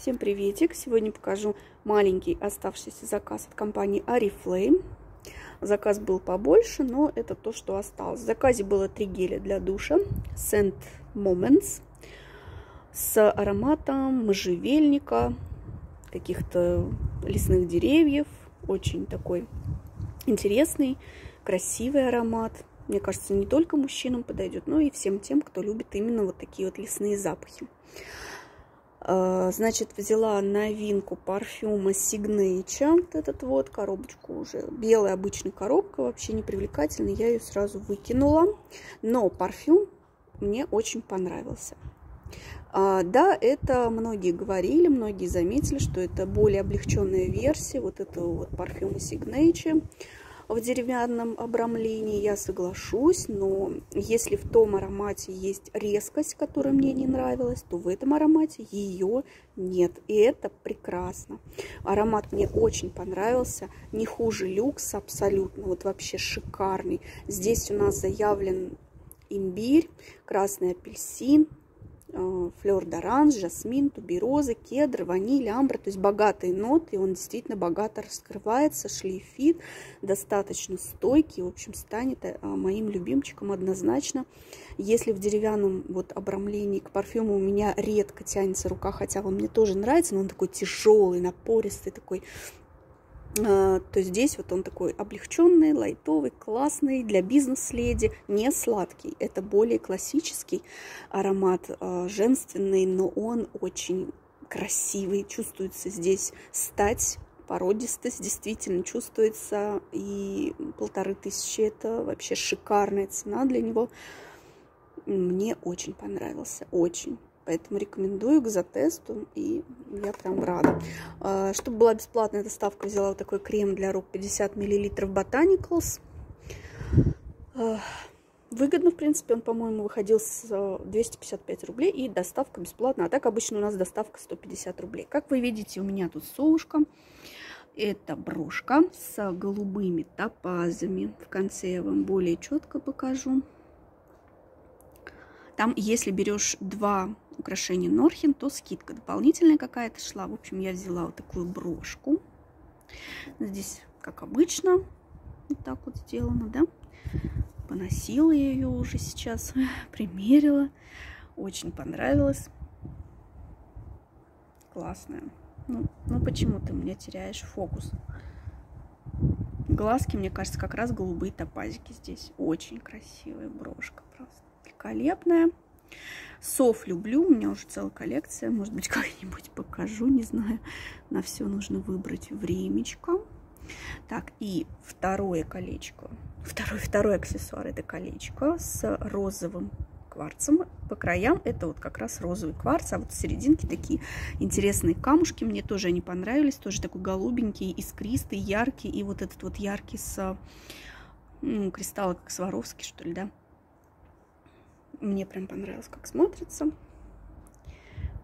Всем приветик! Сегодня покажу маленький оставшийся заказ от компании Oriflame. Заказ был побольше, но это то, что осталось. В заказе было три геля для душа Scent Moments с ароматом можжевельника, каких-то лесных деревьев. Очень такой интересный, красивый аромат. Мне кажется, не только мужчинам подойдет, но и всем тем, кто любит именно вот такие вот лесные запахи. А, значит, взяла новинку парфюма Signature, вот этот вот, коробочку уже, белая обычная коробка, вообще не привлекательная, я ее сразу выкинула. Но парфюм мне очень понравился. А, да, это многие говорили, многие заметили, что это более облегченная версия вот этого вот парфюма Signature в деревянном обрамлении, я соглашусь, но если в том аромате есть резкость, которая мне не нравилась, то в этом аромате ее нет. И это прекрасно. Аромат мне очень понравился, не хуже люкс абсолютно, вот вообще шикарный. Здесь у нас заявлен имбирь, красный апельсин, флер d'orange, жасмин, тубероза, кедр, ваниль, амбра. То есть богатые ноты, он действительно богато раскрывается, шлейфит, достаточно стойкий. В общем, станет э, моим любимчиком однозначно. Если в деревянном вот обрамлении к парфюму у меня редко тянется рука, хотя он мне тоже нравится, но он такой тяжелый, напористый, такой а, то здесь вот он такой облегченный, лайтовый, классный для бизнес-леди, не сладкий. Это более классический аромат, а, женственный, но он очень красивый. Чувствуется здесь стать, породистость действительно чувствуется. И полторы тысячи это вообще шикарная цена для него. Мне очень понравился, очень. Поэтому рекомендую к затесту, и я прям рада. А, чтобы была бесплатная доставка, взяла вот такой крем для рук 50 мл Botanicals. А, выгодно, в принципе, он, по-моему, выходил с 255 рублей, и доставка бесплатная. А так обычно у нас доставка 150 рублей. Как вы видите, у меня тут совушка. Это брошка с голубыми топазами. В конце я вам более четко покажу. Там, если берешь два украшения Норхин, то скидка дополнительная какая-то шла. В общем, я взяла вот такую брошку. Здесь, как обычно, вот так вот сделано, да. Поносила я ее уже сейчас, примерила. Очень понравилось. Классная. Ну, ну почему ты меня теряешь фокус? Глазки, мне кажется, как раз голубые топазики здесь. Очень красивая брошка просто великолепная. Сов люблю, у меня уже целая коллекция. Может быть, как-нибудь покажу, не знаю. На все нужно выбрать времечко. Так, и второе колечко. Второй, второй аксессуар это колечко с розовым кварцем. По краям это вот как раз розовый кварц, а вот в серединке такие интересные камушки. Мне тоже они понравились. Тоже такой голубенький, искристый, яркий. И вот этот вот яркий с ну, кристалла, как Сваровский, что ли, да? Мне прям понравилось, как смотрится.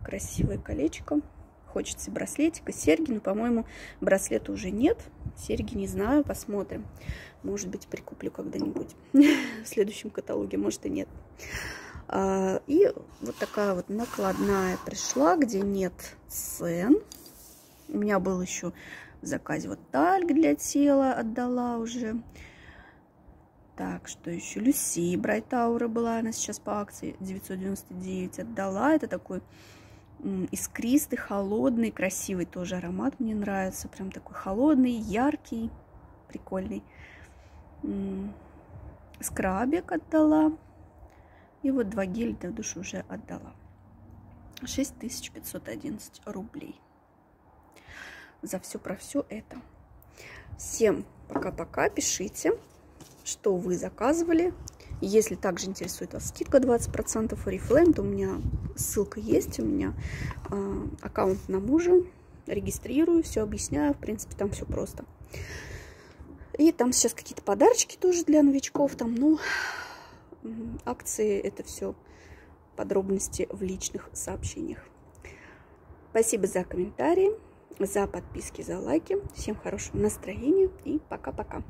Красивое колечко. Хочется браслетика, серьги, но, по-моему, браслета уже нет. Серьги не знаю, посмотрим. Может быть, прикуплю когда-нибудь в следующем каталоге, может и нет. А, и вот такая вот накладная пришла, где нет цен. У меня был еще в заказе вот тальк для тела, отдала уже. Так, что еще? Люси Брайтаура была, она сейчас по акции 999 отдала. Это такой искристый, холодный, красивый тоже аромат. Мне нравится. Прям такой холодный, яркий, прикольный. Скрабик отдала. И вот два геля для души уже отдала. 6511 рублей. За все про все это. Всем пока-пока. Пишите что вы заказывали. Если также интересует вас скидка 20% Oriflame, то у меня ссылка есть, у меня э, аккаунт на мужа, регистрирую, все объясняю, в принципе, там все просто. И там сейчас какие-то подарочки тоже для новичков, там, ну, акции, это все подробности в личных сообщениях. Спасибо за комментарии, за подписки, за лайки. Всем хорошего настроения и пока-пока.